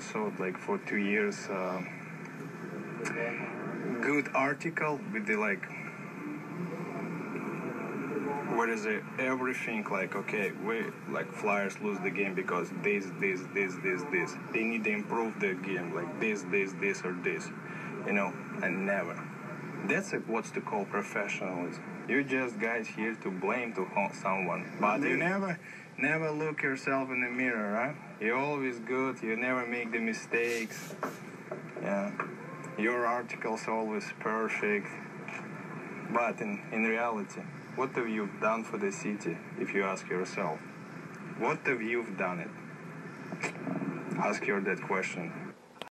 So like for two years, uh, good article with the like, what is it? Everything like okay, we like Flyers lose the game because this, this, this, this, this. They need to improve their game like this, this, this, or this. You know, and never. That's what's to call professionalism. You're just guys here to blame to someone, but you never, never look yourself in the mirror, right? You're always good. You never make the mistakes. Yeah, your article's always perfect. But in, in reality, what have you done for the city? If you ask yourself, what have you done it? Ask your that question